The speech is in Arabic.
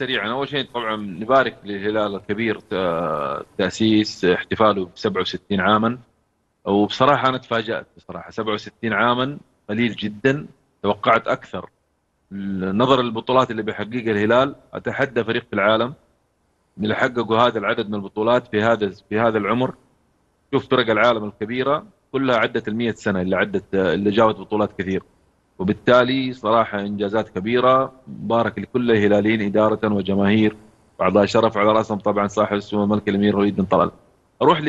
سريعا أول شيء طبعا نبارك للهلال الكبير آه، تأسيس احتفاله ب 67 عاما. وبصراحة أنا تفاجأت بصراحة 67 عاما قليل جدا توقعت أكثر. نظرا للبطولات اللي بيحققها الهلال أتحدى فريق في العالم اللي حققوا هذا العدد من البطولات في هذا في هذا العمر. شوف فرق العالم الكبيرة كلها عدت ال 100 سنة اللي عدت اللي جاوت بطولات كثير. وبالتالي صراحة إنجازات كبيرة. مبارك لكل الهلاليين إدارة وجماهير. واعضاء شرف على رأسهم طبعا صاحب السمو الملك الأمير وليد بن طلال. أروح